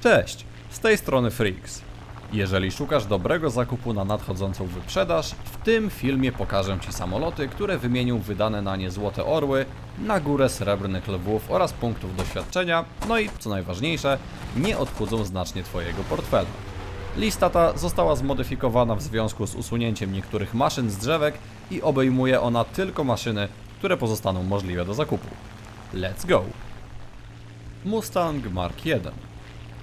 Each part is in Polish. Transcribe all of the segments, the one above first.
Cześć, z tej strony Freaks. Jeżeli szukasz dobrego zakupu na nadchodzącą wyprzedaż, w tym filmie pokażę Ci samoloty, które wymienią wydane na nie złote orły na górę srebrnych lwów oraz punktów doświadczenia, no i co najważniejsze, nie odchudzą znacznie Twojego portfela. Lista ta została zmodyfikowana w związku z usunięciem niektórych maszyn z drzewek i obejmuje ona tylko maszyny, które pozostaną możliwe do zakupu. Let's go! Mustang Mark I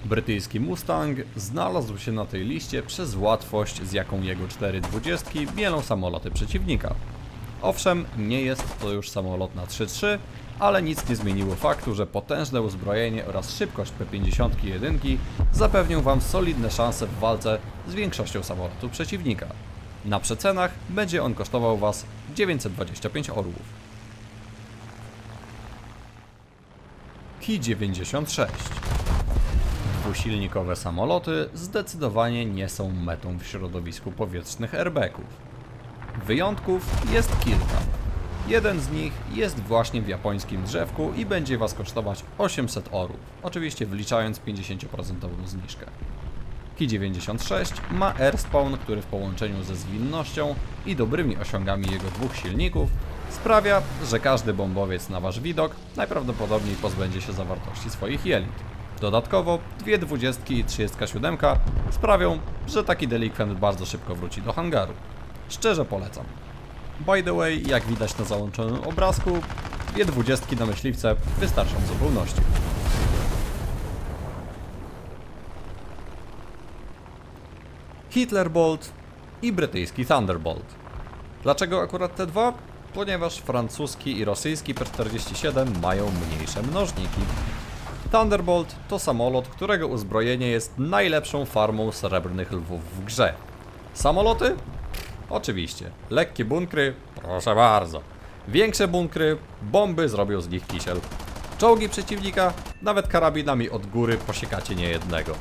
Brytyjski Mustang znalazł się na tej liście przez łatwość, z jaką jego 420 mielą samoloty przeciwnika. Owszem, nie jest to już samolot na 3-3, ale nic nie zmieniło faktu, że potężne uzbrojenie oraz szybkość P-51 zapewnią Wam solidne szanse w walce z większością samolotów przeciwnika. Na przecenach będzie on kosztował Was 925 orłów. Ki-96 Dwusilnikowe samoloty zdecydowanie nie są metą w środowisku powietrznych airbaków. Wyjątków jest kilka. Jeden z nich jest właśnie w japońskim drzewku i będzie Was kosztować 800 orów, oczywiście wliczając 50% zniżkę. Ki-96 ma airspawn, który w połączeniu ze zwinnością i dobrymi osiągami jego dwóch silników sprawia, że każdy bombowiec na Wasz widok najprawdopodobniej pozbędzie się zawartości swoich jelit. Dodatkowo dwie dwudziestki i 37 sprawią, że taki delikwent bardzo szybko wróci do hangaru. Szczerze polecam. By the way, jak widać na załączonym obrazku, dwie dwudziestki na myśliwce wystarczą w zupełności. Hitlerbolt i brytyjski Thunderbolt. Dlaczego akurat te dwa? Ponieważ francuski i rosyjski P-47 mają mniejsze mnożniki. Thunderbolt to samolot, którego uzbrojenie jest najlepszą farmą srebrnych lwów w grze. Samoloty? Oczywiście. Lekkie bunkry? Proszę bardzo. Większe bunkry? Bomby zrobią z nich kisiel. Czołgi przeciwnika? Nawet karabinami od góry posiekacie niejednego.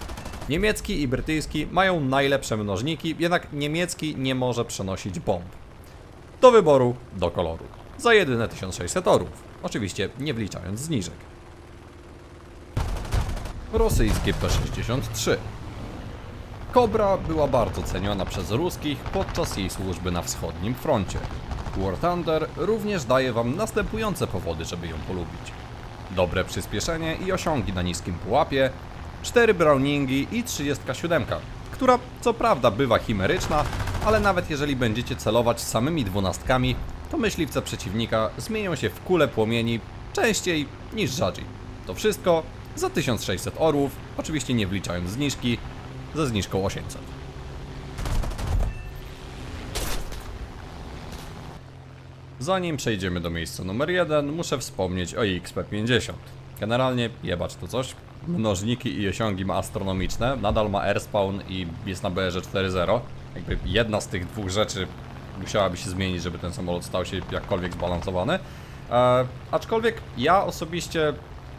Niemiecki i brytyjski mają najlepsze mnożniki, jednak niemiecki nie może przenosić bomb. Do wyboru, do koloru. Za jedyne 1600 orów. Oczywiście nie wliczając zniżek. Rosyjskie P-63 Kobra była bardzo ceniona przez ruskich podczas jej służby na wschodnim froncie. War Thunder również daje Wam następujące powody, żeby ją polubić. Dobre przyspieszenie i osiągi na niskim pułapie, 4 Browningi i 37, która co prawda bywa chimeryczna, ale nawet jeżeli będziecie celować samymi dwunastkami, to myśliwce przeciwnika zmienią się w kule płomieni częściej niż rzadziej. To wszystko za 1600 orłów, oczywiście nie wliczając zniżki, ze zniżką 800. Zanim przejdziemy do miejsca numer 1, muszę wspomnieć o XP50. Generalnie jebać to coś. Mnożniki i osiągi ma astronomiczne, nadal ma airspawn i jest na BR 4.0. Jakby jedna z tych dwóch rzeczy musiałaby się zmienić, żeby ten samolot stał się jakkolwiek zbalansowany. E, aczkolwiek ja osobiście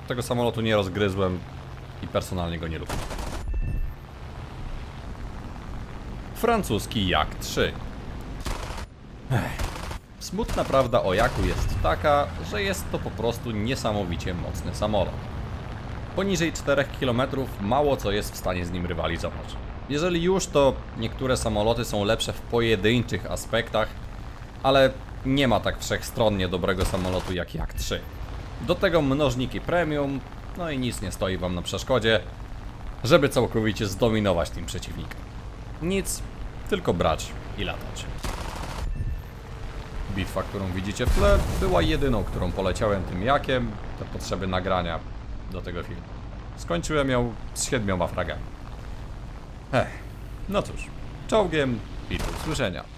tego samolotu nie rozgryzłem i personalnie go nie lubię. Francuski Jak 3 Ech. Smutna prawda o Jaku jest taka, że jest to po prostu niesamowicie mocny samolot. Poniżej 4 km mało co jest w stanie z nim rywalizować. Jeżeli już, to niektóre samoloty są lepsze w pojedynczych aspektach, ale nie ma tak wszechstronnie dobrego samolotu jak Jak 3. Do tego mnożniki premium, no i nic nie stoi wam na przeszkodzie, żeby całkowicie zdominować tym przeciwnika. Nic, tylko brać i latać. Bitwa, którą widzicie w tle, była jedyną, którą poleciałem tym jakiem, te potrzeby nagrania do tego filmu. Skończyłem ją z siedmioma fragami. Ech, no czołgiem i do usłyszenia.